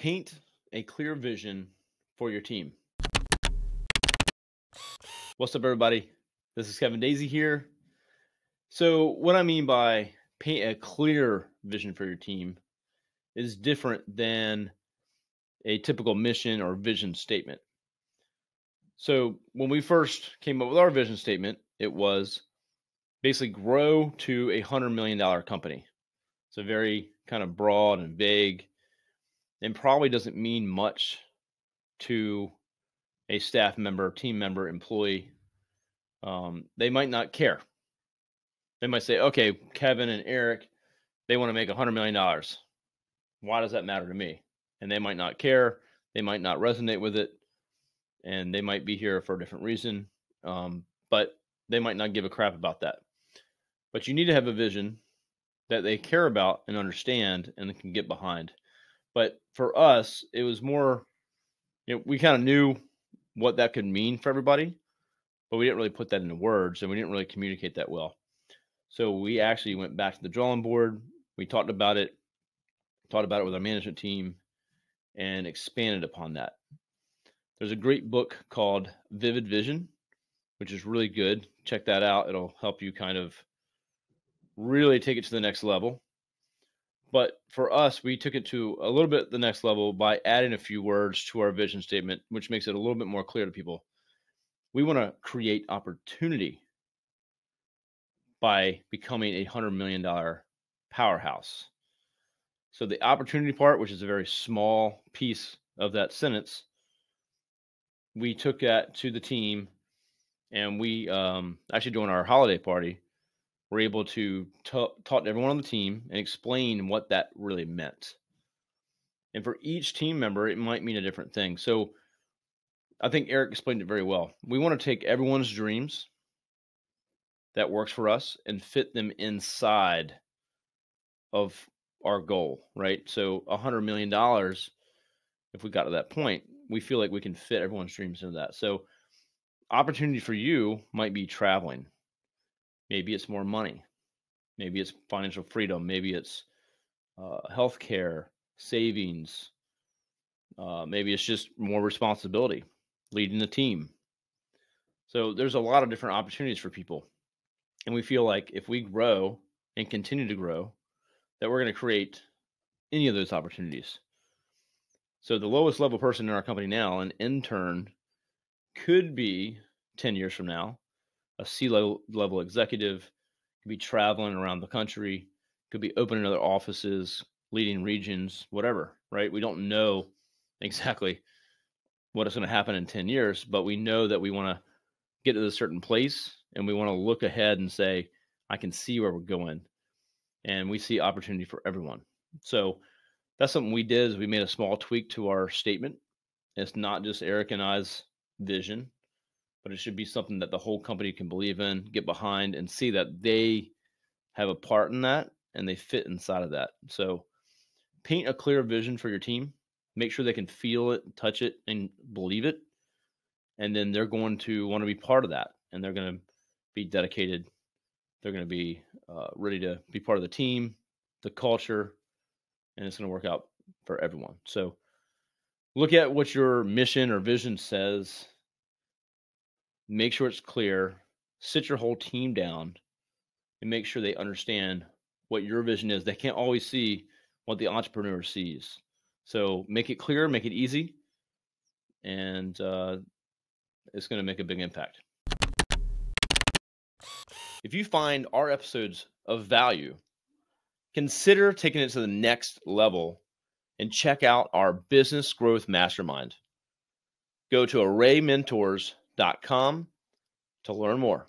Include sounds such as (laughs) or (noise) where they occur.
paint a clear vision for your team. What's up, everybody? This is Kevin Daisy here. So, what I mean by paint a clear vision for your team is different than a typical mission or vision statement. So, when we first came up with our vision statement, it was basically grow to a $100 million company. It's a very kind of broad and vague and probably doesn't mean much to a staff member, team member, employee. Um, they might not care. They might say, okay, Kevin and Eric, they want to make a $100 million. Why does that matter to me? And they might not care. They might not resonate with it. And they might be here for a different reason. Um, but they might not give a crap about that. But you need to have a vision that they care about and understand and can get behind. But for us, it was more, you know, we kind of knew what that could mean for everybody, but we didn't really put that into words and we didn't really communicate that well. So we actually went back to the drawing board. We talked about it, talked about it with our management team, and expanded upon that. There's a great book called Vivid Vision, which is really good. Check that out. It'll help you kind of really take it to the next level. But for us, we took it to a little bit the next level by adding a few words to our vision statement, which makes it a little bit more clear to people. We want to create opportunity by becoming a $100 million powerhouse. So the opportunity part, which is a very small piece of that sentence, we took that to the team and we um, actually during our holiday party were able to talk, talk to everyone on the team and explain what that really meant. And for each team member, it might mean a different thing. So I think Eric explained it very well. We want to take everyone's dreams that works for us and fit them inside of our goal, right? So a hundred million dollars, if we got to that point, we feel like we can fit everyone's dreams into that. So opportunity for you might be traveling, Maybe it's more money. Maybe it's financial freedom. Maybe it's uh, healthcare, savings. Uh, maybe it's just more responsibility, leading the team. So there's a lot of different opportunities for people. And we feel like if we grow and continue to grow, that we're going to create any of those opportunities. So the lowest level person in our company now, an intern, could be 10 years from now a C level executive, could be traveling around the country, could be opening other offices, leading regions, whatever, right? We don't know (laughs) exactly what is going to happen in 10 years, but we know that we want to get to a certain place and we want to look ahead and say, I can see where we're going. And we see opportunity for everyone. So that's something we did is we made a small tweak to our statement. It's not just Eric and I's vision but it should be something that the whole company can believe in, get behind, and see that they have a part in that and they fit inside of that. So paint a clear vision for your team. Make sure they can feel it, touch it, and believe it. And then they're going to want to be part of that and they're going to be dedicated. They're going to be uh, ready to be part of the team, the culture, and it's going to work out for everyone. So look at what your mission or vision says make sure it's clear, sit your whole team down, and make sure they understand what your vision is. They can't always see what the entrepreneur sees. So make it clear, make it easy, and uh, it's going to make a big impact. If you find our episodes of value, consider taking it to the next level and check out our business growth mastermind. Go to arraymentors.com to learn more.